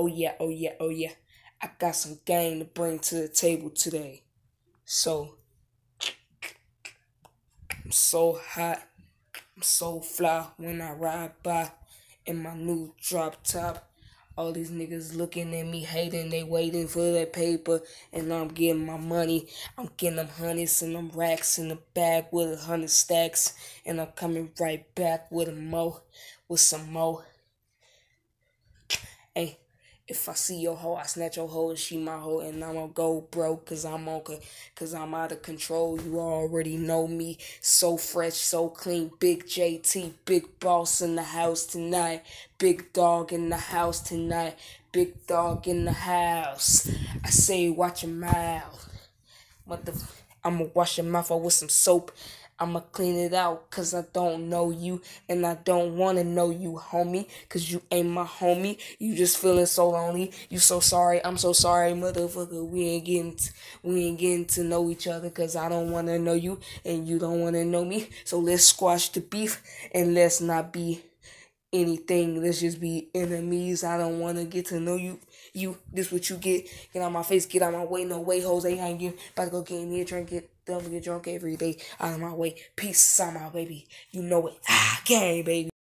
Oh yeah, oh yeah, oh yeah. I got some game to bring to the table today. So, I'm so hot, I'm so fly when I ride by in my new drop top. All these niggas looking at me hating, they waiting for that paper, and I'm getting my money. I'm getting them hundreds and them racks in the bag with a hundred stacks, and I'm coming right back with a mo, with some mo. Hey, if I see your hoe, I snatch your hoe and she my hoe, and I'ma go broke cause I'm on cause I'm out of control. You already know me, so fresh, so clean. Big JT, big boss in the house tonight. Big dog in the house tonight. Big dog in the house. I say, watch your mouth. The? I'ma wash your mouth out with some soap. I'ma clean it out cause I don't know you and I don't wanna know you, homie. Cause you ain't my homie. You just feeling so lonely. You so sorry. I'm so sorry, motherfucker. We ain't getting t- we ain't getting to know each other cause I don't wanna know you and you don't wanna know me. So let's squash the beef and let's not be anything. Let's just be enemies. I don't wanna get to know you. You, this what you get. Get out my face. Get out my way. No way, Jose. I ain't getting about to go get in here, drink get don't get drunk every day. Out of my way. Peace out, my baby. You know it. Ah, gang, baby.